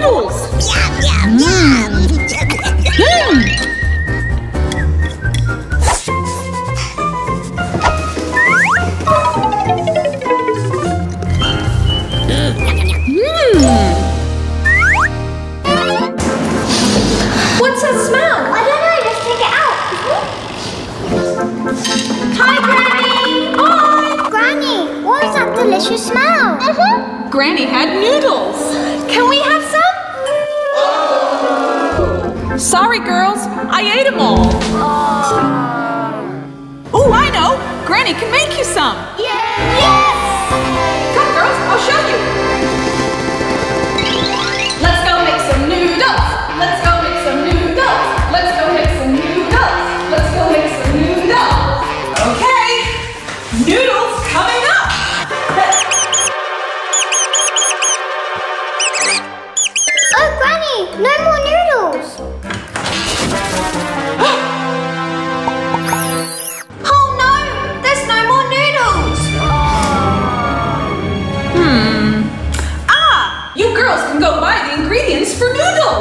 noodles. Yum, yum, yum. Mmm. What's that smell? I don't know, let's take it out. Hi, Granny! Hi! Granny, what is that delicious smell? Mm-hmm. Granny had noodles. Can we have some? Sorry, girls, I ate them all. Oh, I know. Granny can make you some. Yes!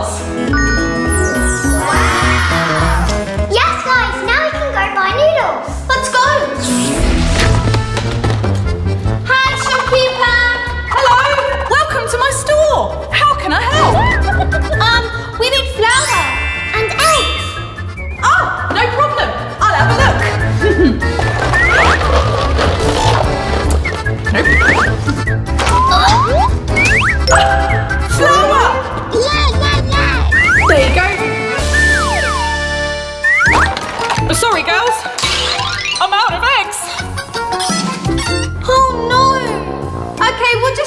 Noodles. Yes, guys, now we can go buy noodles. Let's go! Hi, shopkeeper! Hello, welcome to my store. How can I help? Um, we need flour. And eggs. Ah, no problem. I'll have a look.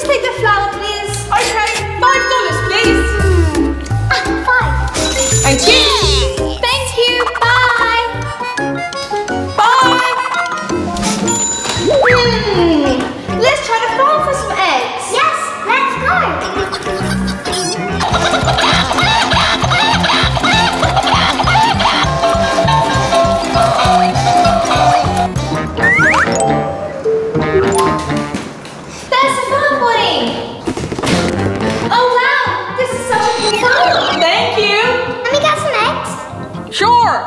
just take the flour, please. Okay, five dollars, please. Ah, five. Thank you.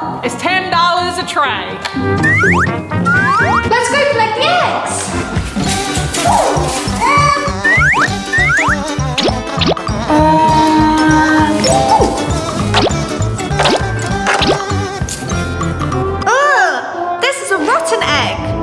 Sure, it's ten dollars a tray. Let's go collect the eggs. Ugh, this is a rotten egg.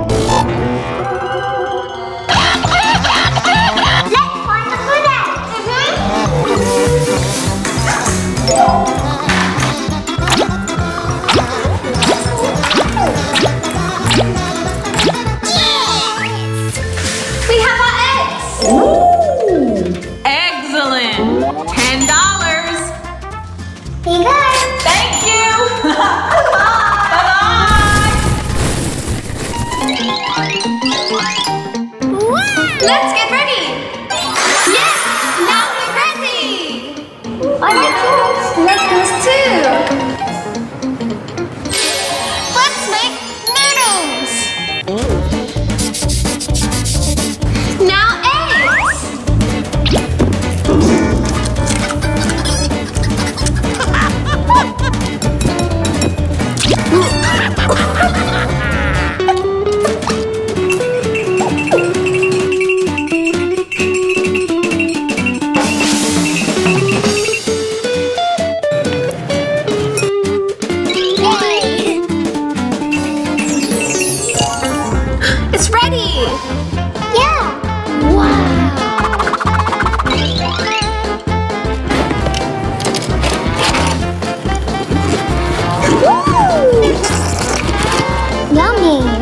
Ten dollars. Here you go. Thank you. Bye bye. Let's get ready. Yummy.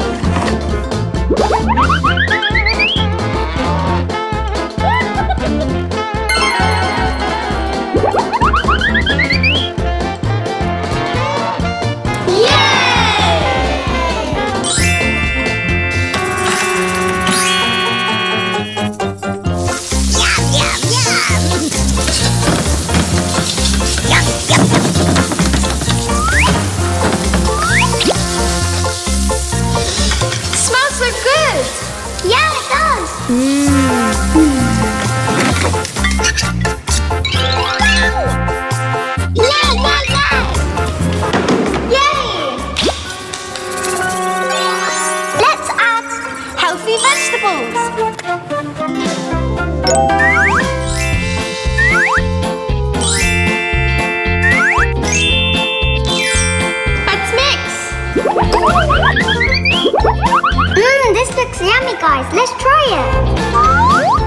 Guys. Let's try it.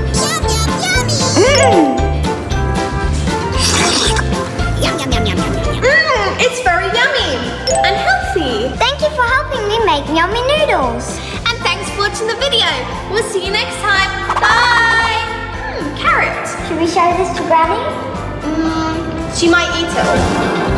Yum, yum, yum, yum, yum, yum, yum. Mmm, it's very yummy and healthy. Thank you for helping me make yummy noodles. And thanks for watching the video. We'll see you next time. Bye. Hmm, carrot. Should we show this to Granny? Mm, she might eat it.